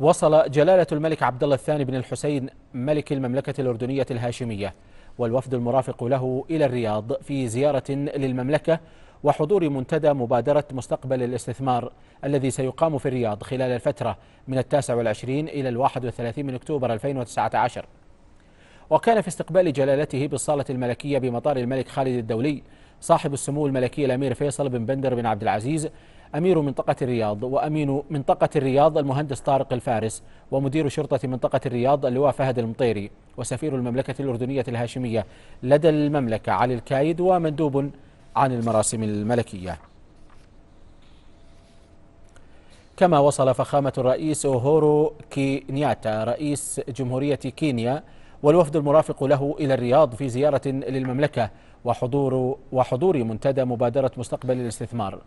وصل جلالة الملك عبد الله الثاني بن الحسين ملك المملكة الأردنية الهاشمية والوفد المرافق له إلى الرياض في زيارة للمملكة وحضور منتدى مبادرة مستقبل الاستثمار الذي سيقام في الرياض خلال الفترة من التاسع والعشرين إلى الواحد والثلاثين من أكتوبر 2019 وكان في استقبال جلالته بالصالة الملكية بمطار الملك خالد الدولي صاحب السمو الملكي الأمير فيصل بن بندر بن عبد العزيز أمير منطقة الرياض وأمين منطقة الرياض المهندس طارق الفارس ومدير شرطة منطقة الرياض اللواء فهد المطيري وسفير المملكة الأردنية الهاشمية لدى المملكة علي الكايد ومندوب عن المراسم الملكية. كما وصل فخامة الرئيس أوهورو كينياتا رئيس جمهورية كينيا والوفد المرافق له إلى الرياض في زيارة للمملكة وحضور وحضور منتدى مبادرة مستقبل الاستثمار.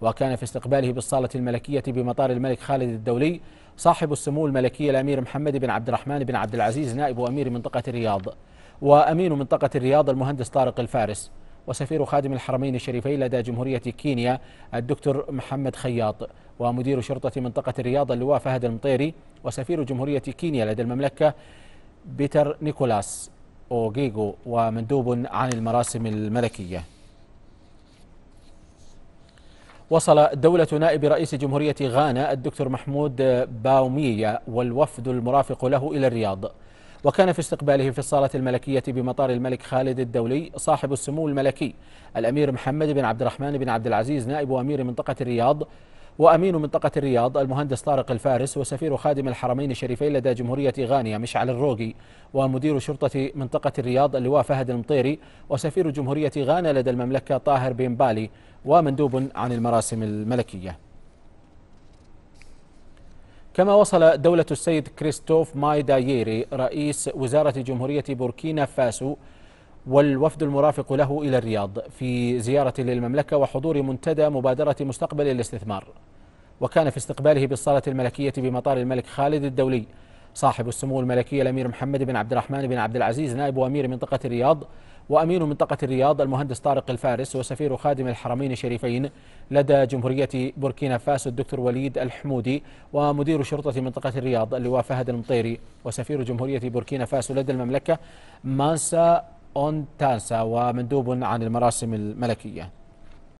وكان في استقباله بالصالة الملكية بمطار الملك خالد الدولي صاحب السمو الملكي الأمير محمد بن عبد الرحمن بن عبد العزيز نائب أمير منطقة الرياض وأمين منطقة الرياض المهندس طارق الفارس وسفير خادم الحرمين الشريفين لدى جمهورية كينيا الدكتور محمد خياط ومدير شرطة منطقة الرياض اللواء فهد المطيري وسفير جمهورية كينيا لدى المملكة بيتر نيكولاس أوغيغو ومندوب عن المراسم الملكية. وصل دولة نائب رئيس جمهورية غانا الدكتور محمود باومية والوفد المرافق له إلى الرياض. وكان في استقباله في الصالة الملكية بمطار الملك خالد الدولي صاحب السمو الملكي الأمير محمد بن عبد الرحمن بن عبد العزيز نائب أمير منطقة الرياض وأمين منطقة الرياض المهندس طارق الفارس وسفير خادم الحرمين الشريفين لدى جمهورية غانا مشعل الروقي ومدير شرطة منطقة الرياض اللواء فهد المطيري وسفير جمهورية غانا لدى المملكة طاهر بن بالي ومندوب عن المراسم الملكية. كما وصل دولة السيد كريستوف ماري دابيري رئيس وزارة جمهورية بوركينا فاسو والوفد المرافق له إلى الرياض في زيارة للمملكة وحضور منتدى مبادرة مستقبل الاستثمار. وكان في استقباله بالصالة الملكية بمطار الملك خالد الدولي صاحب السمو الملكي الأمير محمد بن عبد الرحمن بن عبد العزيز نائب أمير منطقة الرياض وأمين منطقة الرياض المهندس طارق الفارس وسفير خادم الحرمين الشريفين لدى جمهورية بوركينا فاسو الدكتور وليد الحمودي ومدير شرطة منطقة الرياض اللواء فهد المطيري وسفير جمهورية بوركينا فاسو لدى المملكة مانسا أونتانسا ومندوب عن المراسم الملكية.